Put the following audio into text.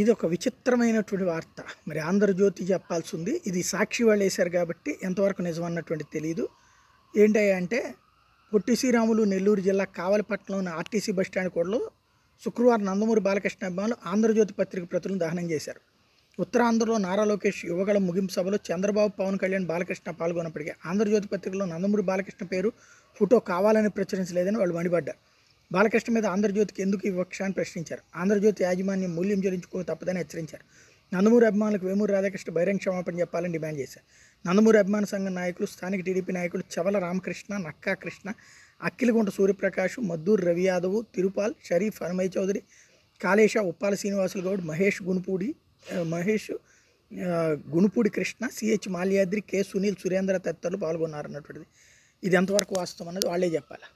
ఇది ఒక విచిత్రమైనటువంటి వార్త. మరి ఆంధ్రజ్యోతి చెప్పాల్సి ఉంది ఇది సాక్షి వాళ్ళు వేశారు కాబట్టి ఎంతవరకు నిజమన్నటువంటి తెలియదు ఏంటయ్యా అంటే పొట్టి శ్రీరాములు నెల్లూరు జిల్లా కావలిపట్నంలోని ఆర్టీసీ బస్టాండ్ కూడలో శుక్రవారం నందమూరి బాలకృష్ణ అభిమానులు ఆంధ్రజ్యోతి పత్రిక ప్రతులను దహనం చేశారు. ఉత్తరాంధ్రలో నారా లోకేష్ యువగల ముగింపు సభలో చంద్రబాబు పవన్ కళ్యాణ్ బాలకృష్ణ పాల్గొన్నప్పటికీ ఆంధ్రజ్యోతి పత్రికలో నందమూరి బాలకృష్ణ పేరు ఫోటో కావాలని ప్రచురించలేదని వాళ్ళు మండిపడ్డారు. బాలకృష్ణ మీద ఆంధ్రజ్యోతికి ఎందుకు ఈ వివక్ష అని ప్రశ్నించారు? ఆంధ్రజ్యోతి యాజమాన్యం మూల్యం చెల్లించుకో తప్పదని హెచ్చరించారు. నందమూరి అభిమానులకు వేమూరి రాధాకృష్ణ బహిరంగ క్షమాపణ చెప్పాలని డిమాండ్ చేశారు. నందమూరి అభిమాన సంఘం నాయకులు స్థానిక టీడీపీ నాయకులు చవల రామకృష్ణ నక్కా కృష్ణ అక్కిలగుంట సూర్యప్రకాష్ మద్దూరు రవి యాదవ్ తిరుపాల్ షరీఫ్ హనుమయ్య చౌదరి కాళేశ ఉప్పాల శ్రీనివాసులు గౌడ్ మహేష్ గునుపూడి మహేష్ గునుపూడి కృష్ణ సిహెచ్ మాల్యాద్రి కె సునీల్ సురేంద్ర తదితరులు పాల్గొన్నారన్నటువంటిది. ఇది ఎంతవరకు వాస్తవం అన్నది వాళ్ళే చెప్పాలి?